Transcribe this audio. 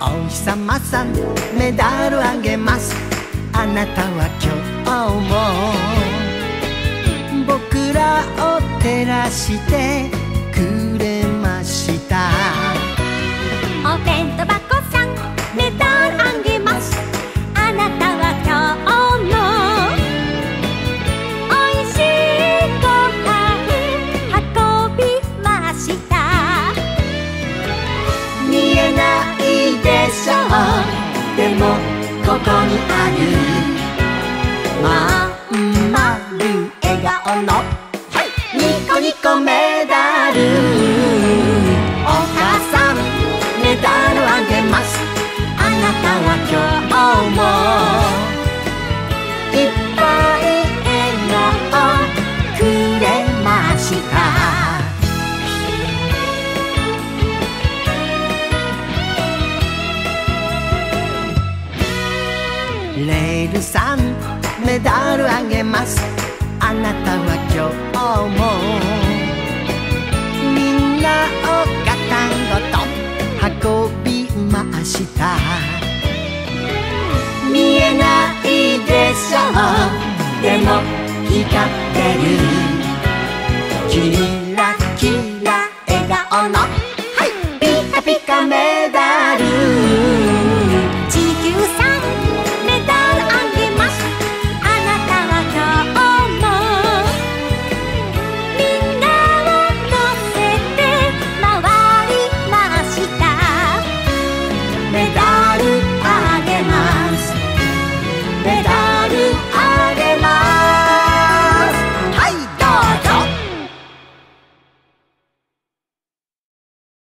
お日様さんメダルあげます。あなたは今日も僕らを照らしてまんまる笑顔のニコニコメダルレールさんメダルあげます。あなたは今日もみんなをガタンゴと運びました。見えないでしょう。でも光ってる。キラキラ笑顔のはい。ピカピカメダル。